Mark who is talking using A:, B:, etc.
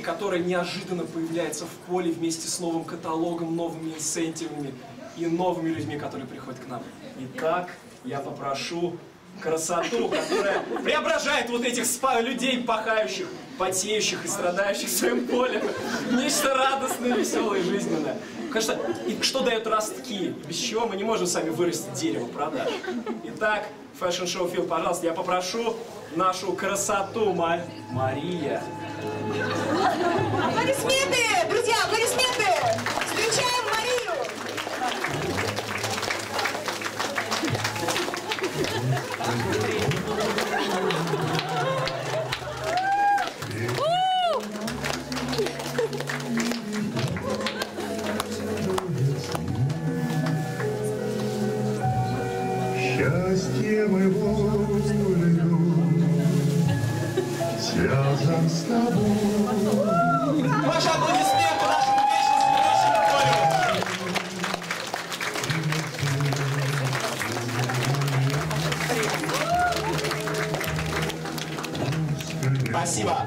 A: которая неожиданно появляется в поле вместе с новым каталогом, новыми incentive ами и новыми людьми, которые приходят к нам. Итак, я попрошу красоту, которая преображает вот этих спа людей, пахающих, потеющих и страдающих в своем поле. Нечто радостное, веселое, жизненное. Конечно, и что дает ростки? Без чего мы не можем сами вырастить дерево, правда? Итак, fashion show Фил, пожалуйста, я попрошу нашу красоту, Ма... Мария.
B: Счастье моего связан с тобой.
A: Ваши Спасибо.